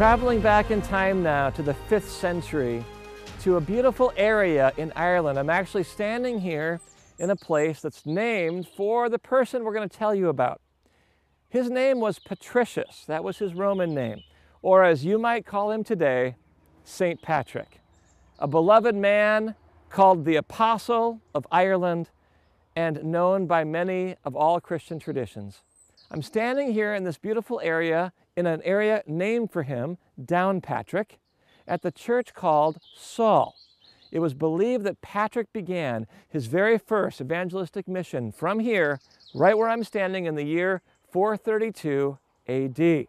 traveling back in time now to the 5th century to a beautiful area in Ireland. I'm actually standing here in a place that's named for the person we're going to tell you about. His name was Patricius, that was his Roman name, or as you might call him today, St. Patrick, a beloved man called the Apostle of Ireland and known by many of all Christian traditions. I'm standing here in this beautiful area, in an area named for him, Downpatrick, at the church called Saul. It was believed that Patrick began his very first evangelistic mission from here, right where I'm standing in the year 432 AD.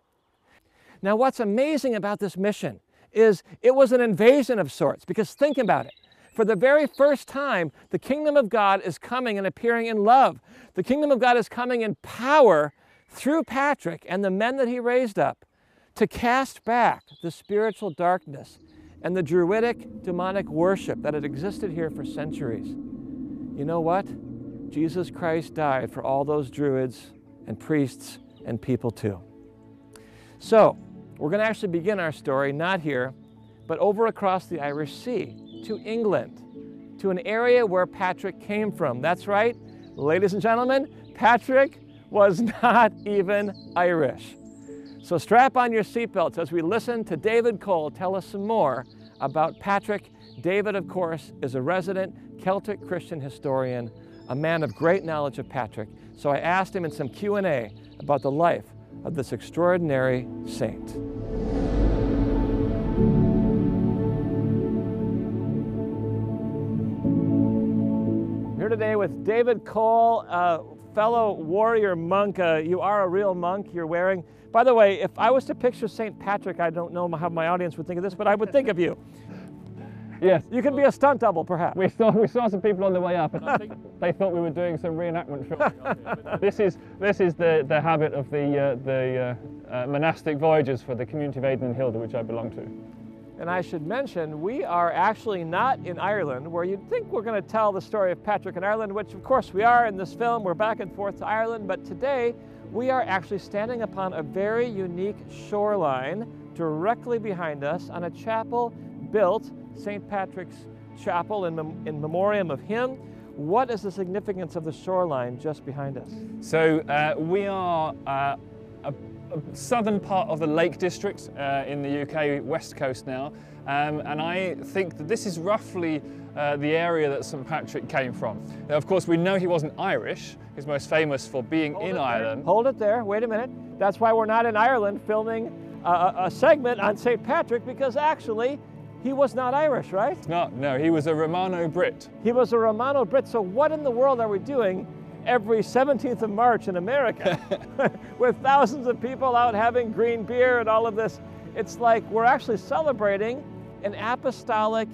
Now, what's amazing about this mission is it was an invasion of sorts, because think about it. For the very first time, the kingdom of God is coming and appearing in love. The kingdom of God is coming in power through Patrick and the men that he raised up to cast back the spiritual darkness and the druidic demonic worship that had existed here for centuries. You know what? Jesus Christ died for all those druids and priests and people too. So, we're going to actually begin our story not here, but over across the Irish Sea to England, to an area where Patrick came from. That's right, ladies and gentlemen, Patrick was not even Irish. So strap on your seatbelts as we listen to David Cole tell us some more about Patrick. David, of course, is a resident Celtic Christian historian, a man of great knowledge of Patrick. So I asked him in some Q&A about the life of this extraordinary saint. Here today with David Cole, a fellow warrior monk. Uh, you are a real monk. You're wearing, by the way, if I was to picture St. Patrick, I don't know how my audience would think of this, but I would think of you. Yes. You could be a stunt double, perhaps. We saw, we saw some people on the way up and I think they thought we were doing some reenactment film. this is, this is the, the habit of the, uh, the uh, uh, monastic voyages for the community of Aidan and Hilda, which I belong to. And I should mention, we are actually not in Ireland, where you'd think we're going to tell the story of Patrick in Ireland, which of course we are in this film. We're back and forth to Ireland, but today we are actually standing upon a very unique shoreline directly behind us on a chapel built, St. Patrick's Chapel in, mem in memoriam of him. What is the significance of the shoreline just behind us? So uh, we are uh, southern part of the Lake District uh, in the UK, west coast now, um, and I think that this is roughly uh, the area that St Patrick came from. Now, of course, we know he wasn't Irish. He's most famous for being Hold in. Ireland. Hold it there. Wait a minute. That's why we're not in Ireland filming a, a segment on St. Patrick because actually he was not Irish, right? No, no, he was a Romano Brit. He was a Romano Brit. So what in the world are we doing every 17th of March in America with thousands of people out having green beer and all of this? It's like we're actually celebrating an apostolic,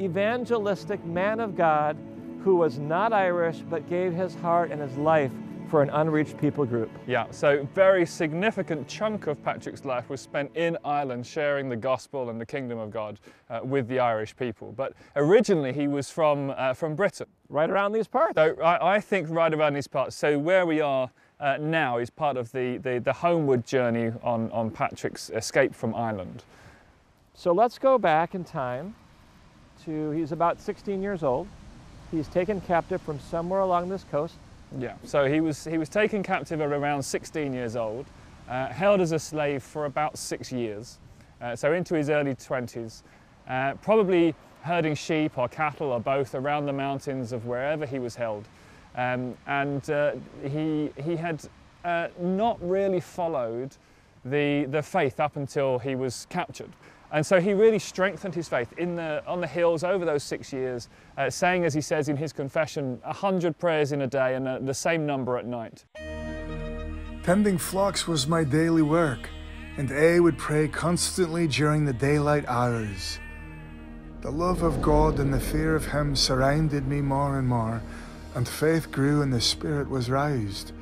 evangelistic man of God who was not Irish but gave his heart and his life for an unreached people group. Yeah, so very significant chunk of Patrick's life was spent in Ireland sharing the gospel and the kingdom of God uh, with the Irish people. But originally he was from, uh, from Britain. Right around these parts. So I, I think right around these parts. So where we are uh, now is part of the, the, the homeward journey on, on Patrick's escape from Ireland. So let's go back in time to, he's about 16 years old. He's taken captive from somewhere along this coast. Yeah, so he was, he was taken captive at around 16 years old, uh, held as a slave for about six years, uh, so into his early 20s, uh, probably herding sheep or cattle or both around the mountains of wherever he was held. Um, and uh, he, he had uh, not really followed the, the faith up until he was captured. And so he really strengthened his faith in the, on the hills over those six years, uh, saying, as he says in his confession, a hundred prayers in a day and uh, the same number at night. Tending flocks was my daily work, and I would pray constantly during the daylight hours. The love of God and the fear of Him surrounded me more and more, and faith grew and the Spirit was roused,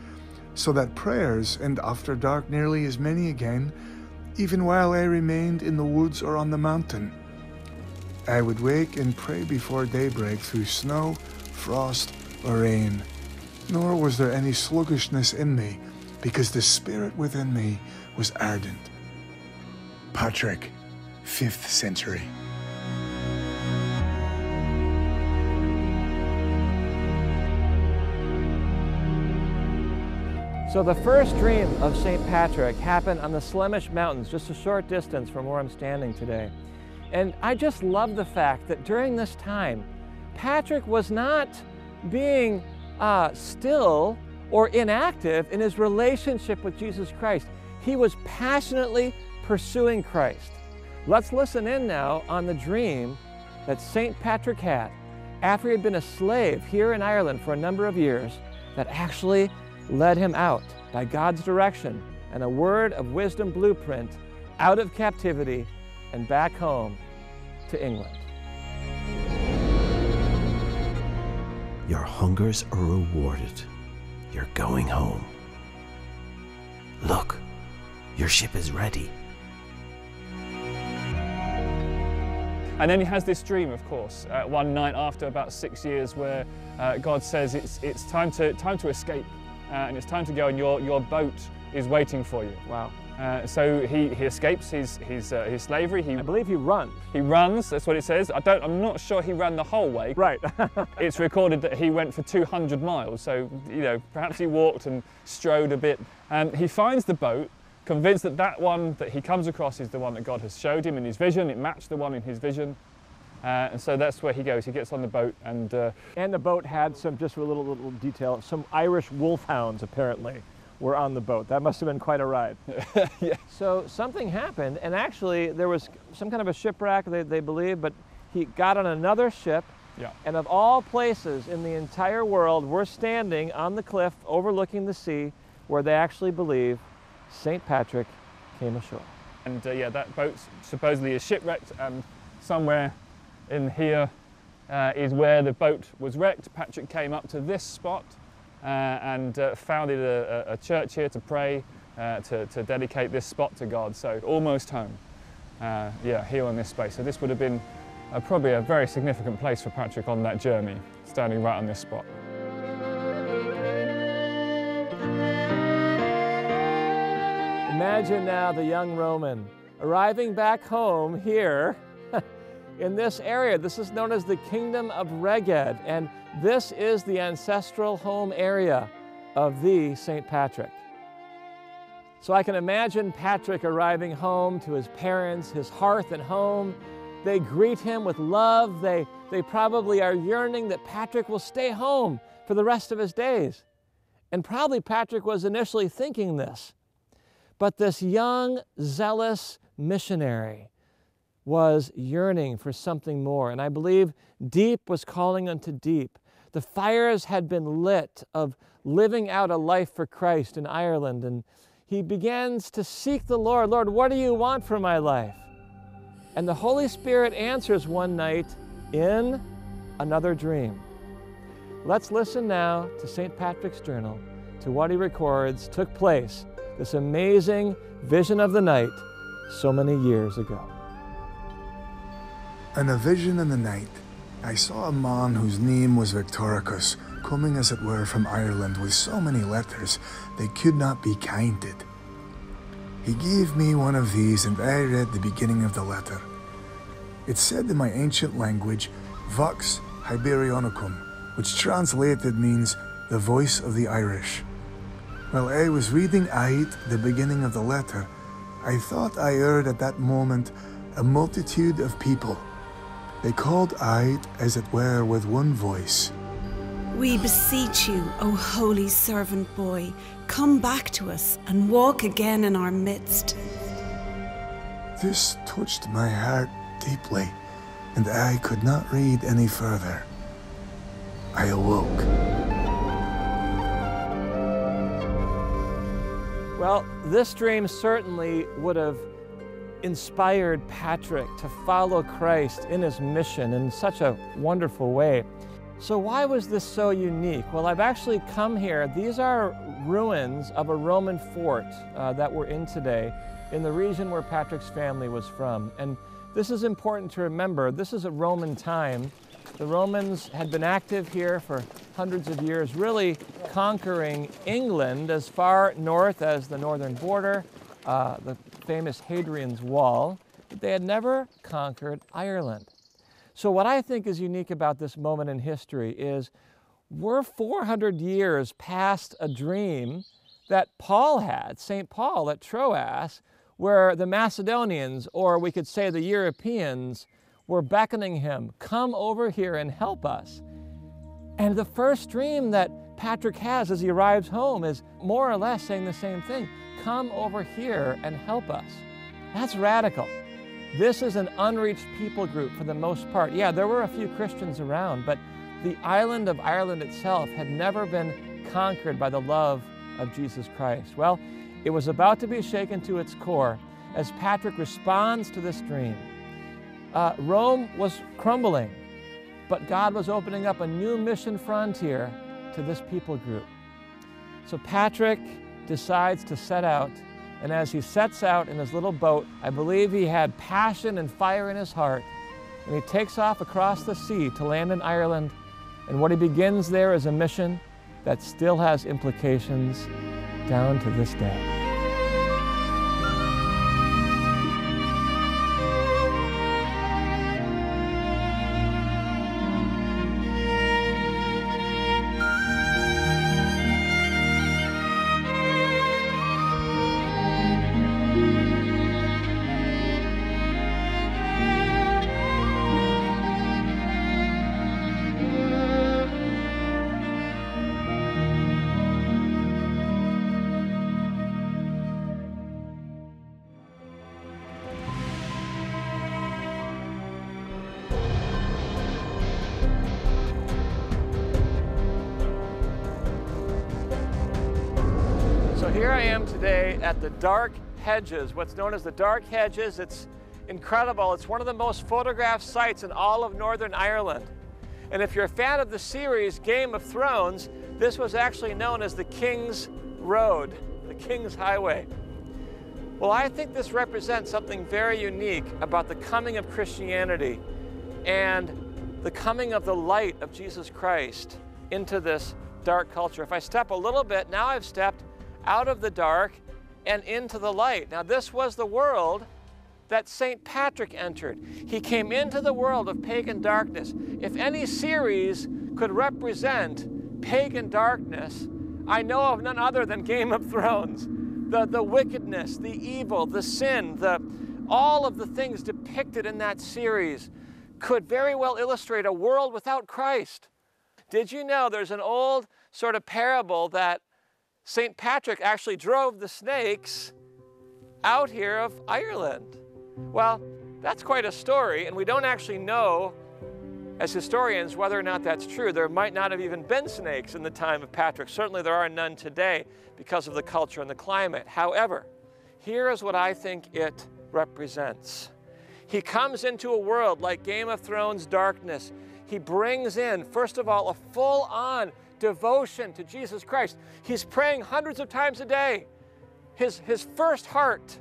so that prayers, and after dark nearly as many again, even while I remained in the woods or on the mountain. I would wake and pray before daybreak through snow, frost, or rain. Nor was there any sluggishness in me, because the spirit within me was ardent. Patrick, 5th century. So the first dream of St. Patrick happened on the Slemish Mountains, just a short distance from where I'm standing today. And I just love the fact that during this time, Patrick was not being uh, still or inactive in his relationship with Jesus Christ. He was passionately pursuing Christ. Let's listen in now on the dream that St. Patrick had after he had been a slave here in Ireland for a number of years that actually led him out by God's direction and a word of wisdom blueprint out of captivity and back home to England. Your hungers are rewarded. You're going home. Look, your ship is ready. And then he has this dream, of course, uh, one night after about six years, where uh, God says it's, it's time, to, time to escape uh, and it's time to go, and your, your boat is waiting for you. Wow. Uh, so he, he escapes his, his, uh, his slavery. He, I believe he runs. he runs, that's what it says. I don't, I'm not sure he ran the whole way. Right. It's recorded that he went for 200 miles, so, you know, perhaps he walked and strode a bit. And he finds the boat, convinced that that one that he comes across is the one that God has showed him in his vision. It matched the one in his vision. Uh, and so that's where he goes. He gets on the boat and uh, and the boat had some, just a little, little detail, some Irish wolfhounds apparently were on the boat. That must have been quite a ride. yeah. So something happened, and actually there was some kind of a shipwreck, they, they believe, but he got on another ship. Yeah. And of all places in the entire world, we're standing on the cliff overlooking the sea where they actually believe St. Patrick came ashore. And uh, yeah, that boat supposedly is shipwrecked, and somewhere in here uh, is where the boat was wrecked. Patrick came up to this spot uh, and uh, founded a, a, church here to pray, uh, to, to, dedicate this spot to God. So almost home, uh, yeah, here on this space. So this would have been uh, probably a very significant place for Patrick on that journey, standing right on this spot. Imagine now the young Roman arriving back home here in this area. This is known as the Kingdom of Reged, and this is the ancestral home area of the St. Patrick. So I can imagine Patrick arriving home to his parents, his hearth and home. They greet him with love. They, they probably are yearning that Patrick will stay home for the rest of his days. And probably Patrick was initially thinking this. But this young, zealous missionary was yearning for something more. And I believe deep was calling unto deep. The fires had been lit of living out a life for Christ in Ireland. And he begins to seek the Lord Lord, what do you want for my life? And the Holy Spirit answers one night in another dream. Let's listen now to St. Patrick's journal, to what he records took place, this amazing vision of the night, so many years ago. In a vision in the night, I saw a man whose name was Victoricus, coming as it were from Ireland with so many letters they could not be counted. He gave me one of these, and I read the beginning of the letter. It said in my ancient language, Vox Hiberionacum, which translated means the voice of the Irish. While I was reading out the beginning of the letter, I thought I heard at that moment a multitude of people they called out, as it were, with one voice. We beseech you, O holy servant boy, come back to us and walk again in our midst. This touched my heart deeply, and I could not read any further. I awoke. Well, this dream certainly would have inspired Patrick to follow Christ in his mission in such a wonderful way. So, why was this so unique? Well, I've actually come here. These are ruins of a Roman fort uh, that we're in today in the region where Patrick's family was from. And this is important to remember. This is a Roman time. The Romans had been active here for hundreds of years, really conquering England as far north as the northern border. Uh, the famous Hadrian's Wall, but they had never conquered Ireland. So, what I think is unique about this moment in history is we're 400 years past a dream that Paul had, St. Paul at Troas, where the Macedonians, or we could say the Europeans, were beckoning him, Come over here and help us. And the first dream that Patrick has as he arrives home is more or less saying the same thing Come over here and help us. That's radical. This is an unreached people group for the most part. Yeah, there were a few Christians around, but the island of Ireland itself had never been conquered by the love of Jesus Christ. Well, it was about to be shaken to its core as Patrick responds to this dream. Uh, Rome was crumbling, but God was opening up a new mission frontier to this people group. So Patrick decides to set out and as he sets out in his little boat, I believe he had passion and fire in his heart. And he takes off across the sea to land in Ireland. And what he begins there is a mission that still has implications down to this day. The Dark Hedges, what's known as the Dark Hedges. It's incredible. It's one of the most photographed sites in all of Northern Ireland. And if you're a fan of the series Game of Thrones, this was actually known as the King's Road, the King's Highway. Well, I think this represents something very unique about the coming of Christianity and the coming of the light of Jesus Christ into this dark culture. If I step a little bit, now I've stepped out of the dark and into the light. Now, this was the world that St. Patrick entered. He came into the world of pagan darkness. If any series could represent pagan darkness, I know of none other than Game of Thrones. The, the wickedness, the evil, the sin, the, all of the things depicted in that series could very well illustrate a world without Christ. Did you know there's an old sort of parable that St. Patrick actually drove the snakes out here of Ireland. Well, that's quite a story, and we don't actually know as historians whether or not that's true. There might not have even been snakes in the time of Patrick. Certainly there are none today because of the culture and the climate. However, here is what I think it represents. He comes into a world like Game of Thrones darkness. He brings in, first of all, a full on devotion to Jesus Christ. He's praying hundreds of times a day. His, his first heart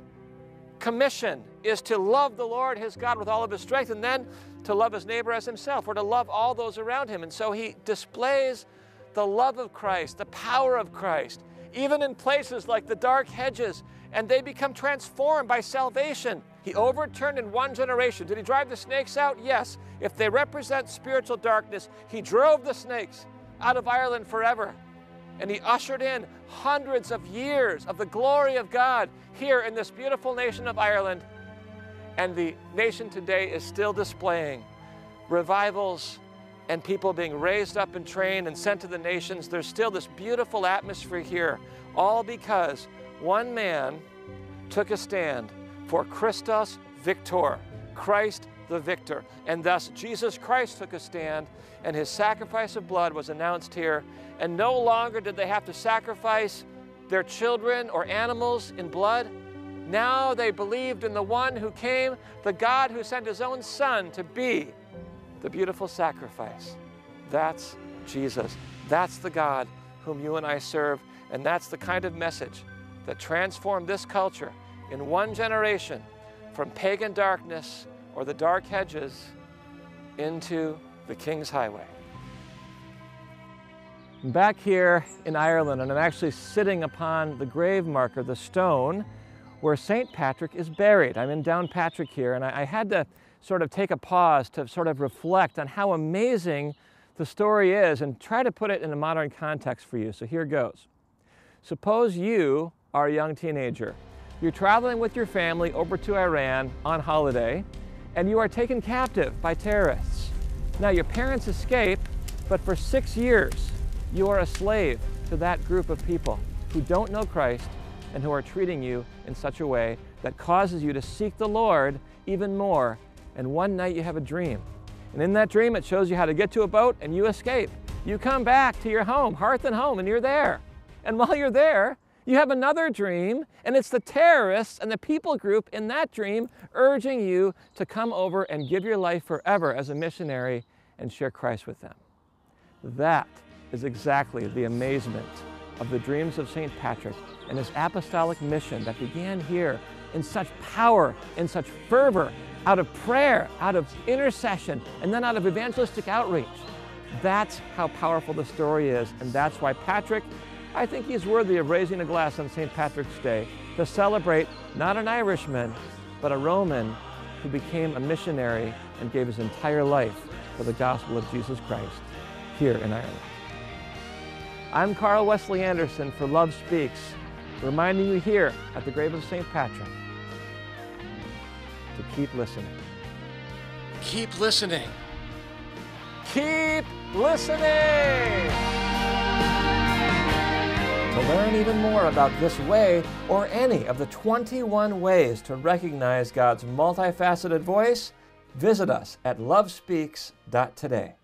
commission is to love the Lord his God with all of his strength and then to love his neighbor as himself or to love all those around him. And so he displays the love of Christ, the power of Christ, even in places like the dark hedges, and they become transformed by salvation. He overturned in one generation. Did he drive the snakes out? Yes. If they represent spiritual darkness, he drove the snakes out of Ireland forever. And he ushered in hundreds of years of the glory of God here in this beautiful nation of Ireland. And the nation today is still displaying revivals and people being raised up and trained and sent to the nations. There's still this beautiful atmosphere here, all because one man took a stand for Christos Victor, Christ the victor. And thus Jesus Christ took a stand and his sacrifice of blood was announced here. And no longer did they have to sacrifice their children or animals in blood. Now they believed in the one who came, the God who sent his own son to be the beautiful sacrifice. That's Jesus. That's the God whom you and I serve. And that's the kind of message that transformed this culture in one generation from pagan darkness or the dark hedges into the King's Highway. Back here in Ireland, and I'm actually sitting upon the grave marker, the stone, where St. Patrick is buried. I'm in Downpatrick here, and I, I had to sort of take a pause to sort of reflect on how amazing the story is and try to put it in a modern context for you. So here goes. Suppose you are a young teenager. You're traveling with your family over to Iran on holiday, and you are taken captive by terrorists. Now, your parents escape, but for six years, you are a slave to that group of people who don't know Christ and who are treating you in such a way that causes you to seek the Lord even more. And one night you have a dream. And in that dream, it shows you how to get to a boat and you escape. You come back to your home, hearth and home, and you're there. And while you're there, you have another dream, and it's the terrorists and the people group in that dream urging you to come over and give your life forever as a missionary and share Christ with them. That is exactly the amazement of the dreams of St. Patrick and his apostolic mission that began here in such power, in such fervor, out of prayer, out of intercession, and then out of evangelistic outreach. That's how powerful the story is, and that's why Patrick, I think he's worthy of raising a glass on St. Patrick's Day to celebrate not an Irishman, but a Roman who became a missionary and gave his entire life for the gospel of Jesus Christ here in Ireland. I'm Carl Wesley Anderson for Love Speaks, reminding you here at the grave of St. Patrick to keep listening. Keep listening. Keep listening! Learn even more about this way or any of the 21 ways to recognize God's multifaceted voice, visit us at lovespeaks.today.